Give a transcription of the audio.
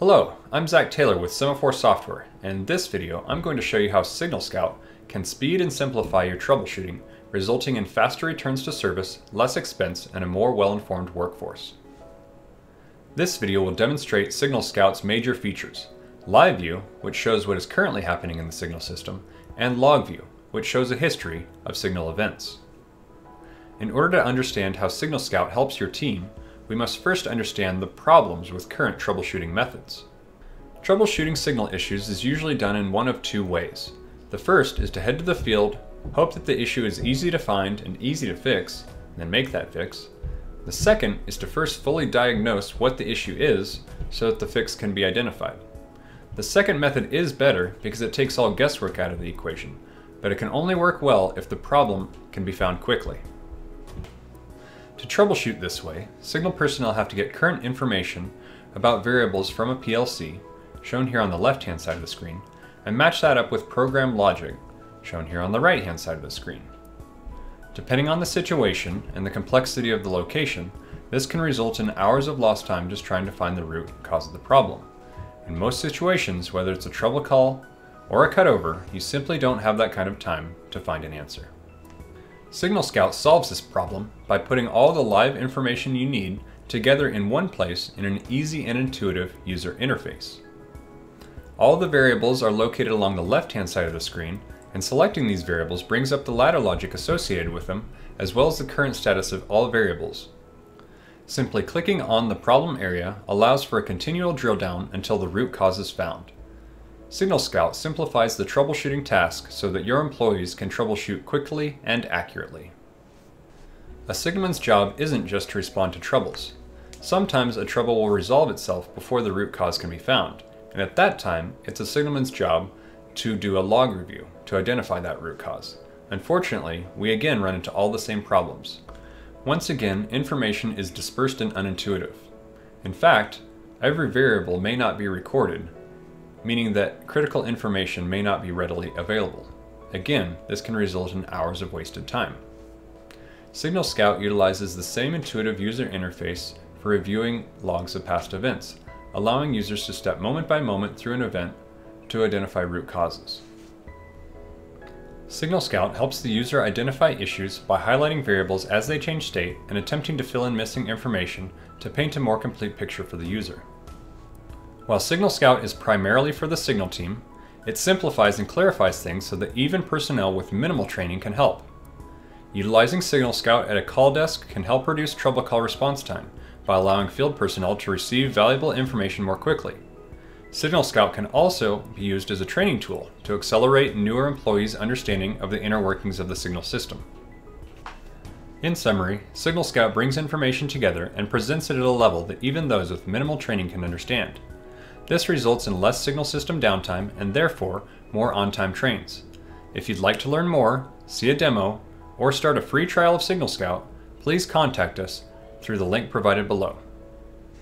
Hello, I'm Zach Taylor with Semaphore Software, and in this video I'm going to show you how Signal Scout can speed and simplify your troubleshooting, resulting in faster returns to service, less expense, and a more well-informed workforce. This video will demonstrate Signal Scout's major features, Live View, which shows what is currently happening in the Signal system, and Log View, which shows a history of Signal events. In order to understand how Signal Scout helps your team, we must first understand the problems with current troubleshooting methods. Troubleshooting signal issues is usually done in one of two ways. The first is to head to the field, hope that the issue is easy to find and easy to fix, and then make that fix. The second is to first fully diagnose what the issue is so that the fix can be identified. The second method is better because it takes all guesswork out of the equation, but it can only work well if the problem can be found quickly. To troubleshoot this way, Signal personnel have to get current information about variables from a PLC, shown here on the left-hand side of the screen, and match that up with program logic, shown here on the right-hand side of the screen. Depending on the situation and the complexity of the location, this can result in hours of lost time just trying to find the root cause of the problem. In most situations, whether it's a trouble call or a cutover, you simply don't have that kind of time to find an answer. Signal Scout solves this problem by putting all the live information you need together in one place in an easy and intuitive user interface. All the variables are located along the left-hand side of the screen, and selecting these variables brings up the ladder logic associated with them, as well as the current status of all variables. Simply clicking on the problem area allows for a continual drill down until the root cause is found. Signal Scout simplifies the troubleshooting task so that your employees can troubleshoot quickly and accurately. A signalman's job isn't just to respond to troubles. Sometimes a trouble will resolve itself before the root cause can be found, and at that time, it's a signalman's job to do a log review to identify that root cause. Unfortunately, we again run into all the same problems. Once again, information is dispersed and unintuitive. In fact, every variable may not be recorded, meaning that critical information may not be readily available. Again, this can result in hours of wasted time. Signal Scout utilizes the same intuitive user interface for reviewing logs of past events, allowing users to step moment by moment through an event to identify root causes. Signal Scout helps the user identify issues by highlighting variables as they change state and attempting to fill in missing information to paint a more complete picture for the user. While Signal Scout is primarily for the Signal team, it simplifies and clarifies things so that even personnel with minimal training can help. Utilizing Signal Scout at a call desk can help reduce trouble call response time by allowing field personnel to receive valuable information more quickly. Signal Scout can also be used as a training tool to accelerate newer employees' understanding of the inner workings of the Signal system. In summary, Signal Scout brings information together and presents it at a level that even those with minimal training can understand. This results in less signal system downtime and therefore more on-time trains. If you'd like to learn more, see a demo, or start a free trial of Signal Scout, please contact us through the link provided below.